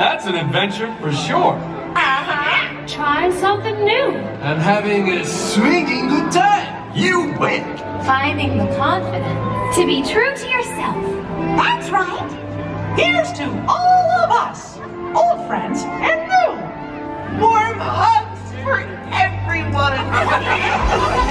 That's an adventure for sure. Uh-huh. Trying something new. And having a swinging good time. You win. Finding the confidence to be true to yourself. That's right. Here's to all of us, old friends and new. Warm hugs for everyone.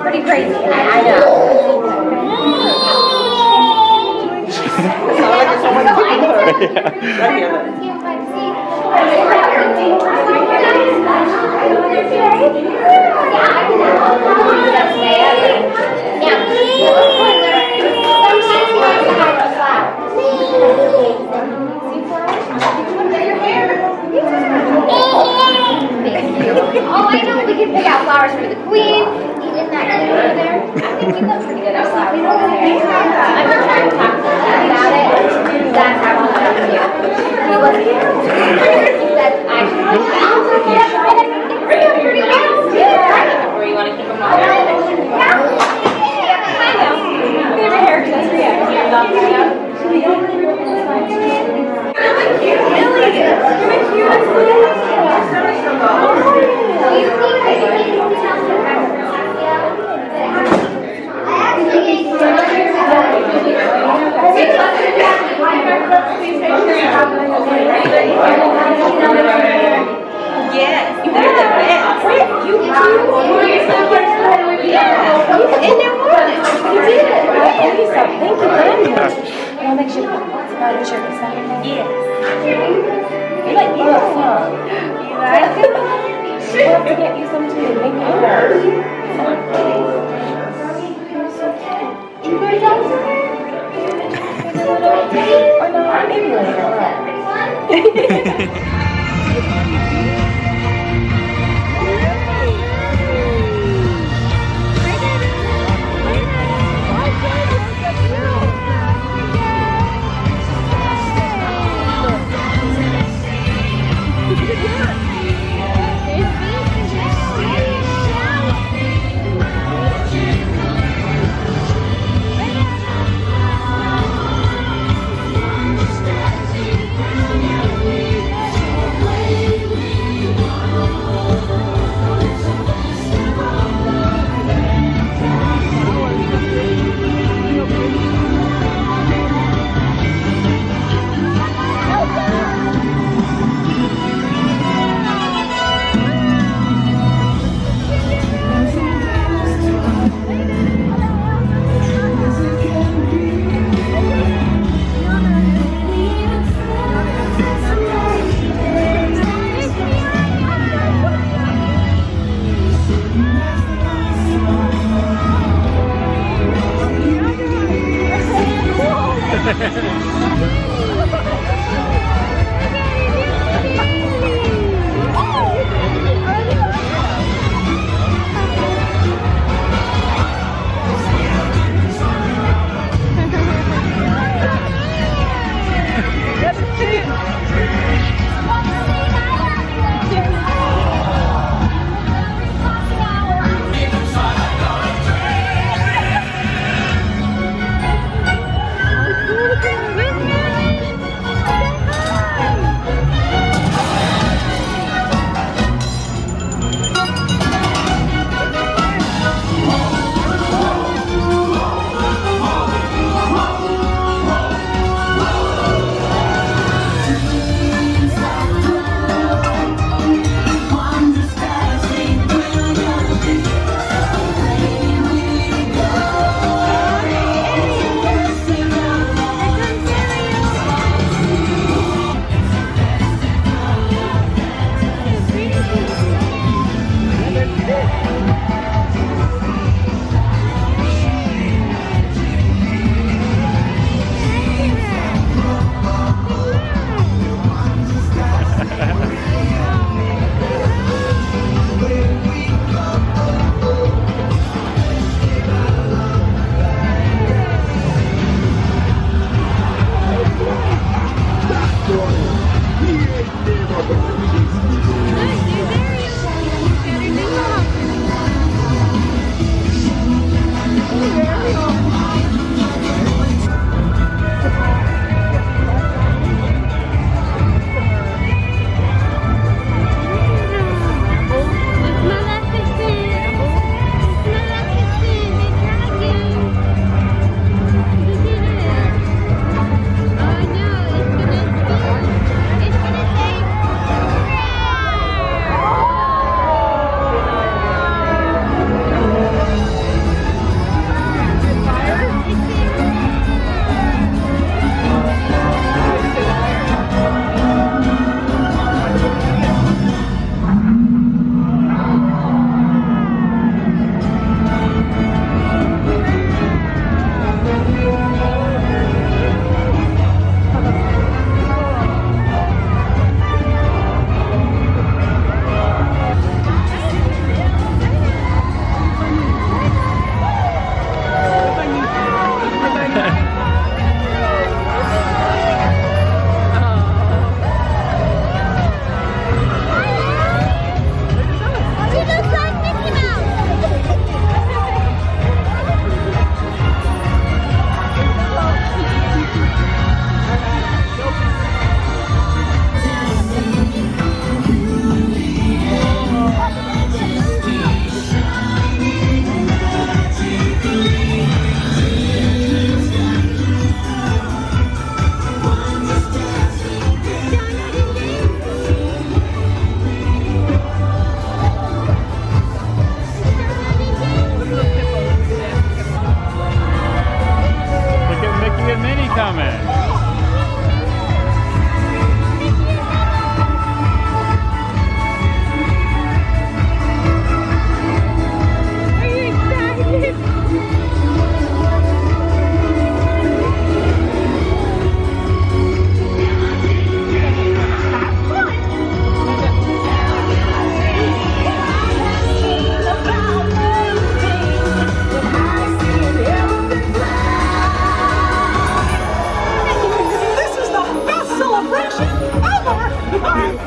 pretty crazy. I, know. Yeah, I know. So oh, I know. We can pick out flowers for the queen. Even that kid over there. I think we've pretty good at flowers. I'm not trying to talk to him about it. That's how we got you. He wasn't here. He said, I should. I'm pretty good.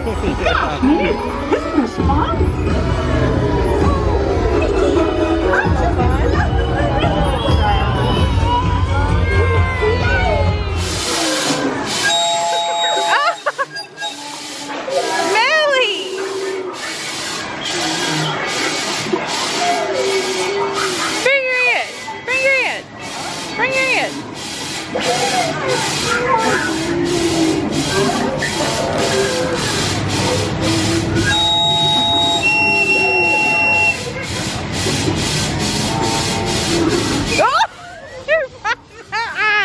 Christmas, Mom. Millie!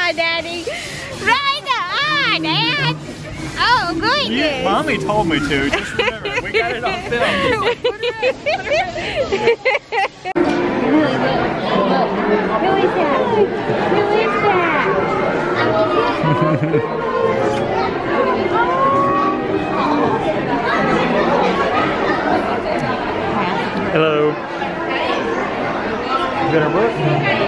Eye, Daddy! Right in the eye, Dad! Oh, You, goodness! mommy told me to. Just remember, we got it on film. Who is that? Who is that? Hello. Better work.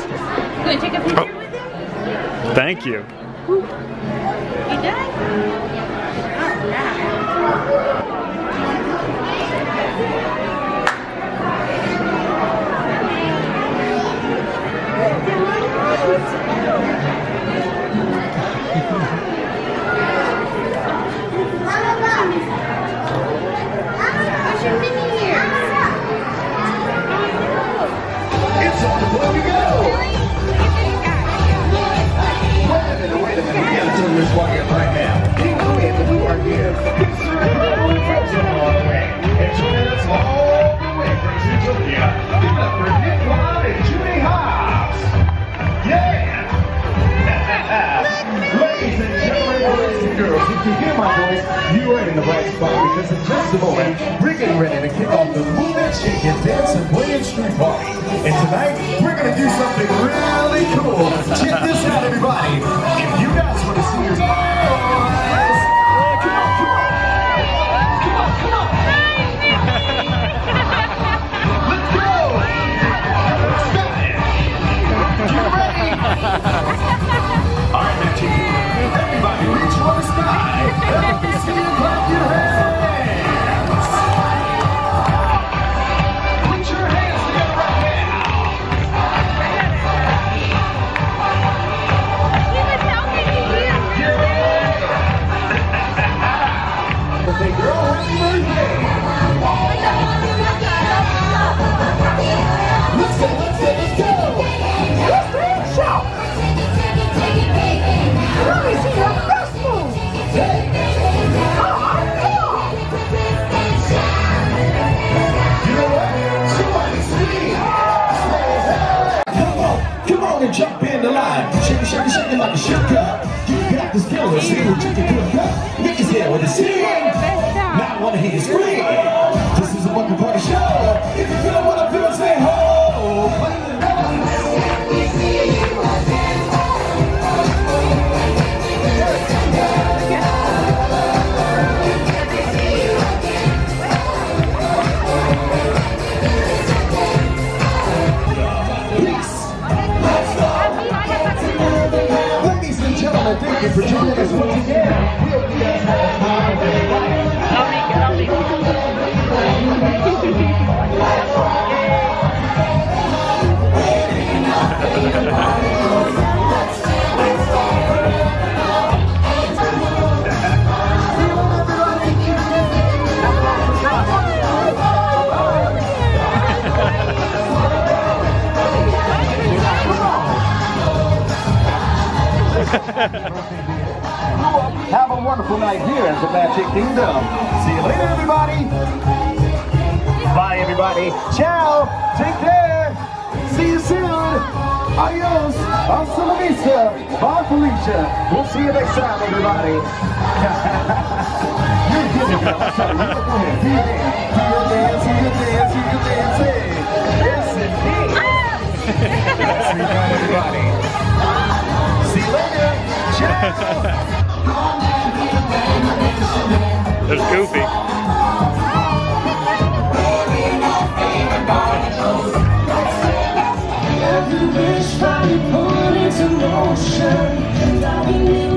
work. Gonna take a picture oh. with him? Thank you. You done? Oh, it's on the go. We this quiet right now. King Louie and who are here? History friends are on the way. And joining us all the way from Zootopia. Give it up for and girls, if you hear my voice, you are in the right spot because in just a moment, we're getting ready to kick off the Move That Chicken Dance and William Street Party. And tonight, we're going to do something really cool. Check this out, everybody. If you guys want to see your boys, come on, Is here with a sing. Now I wanna hear you night here at the Magic Kingdom. See you later, everybody. Bye, everybody. Ciao. Take care. See you soon. Adios. Hasta la vista. Bye, Felicia. We'll see you next time, everybody. You're good, girl. I'm sorry. You go ahead. Do your dance. Do your dance. Do your dance. Do your dance. Hey. Yes, indeed. Later, everybody. There's Goofy. Every wish put into motion,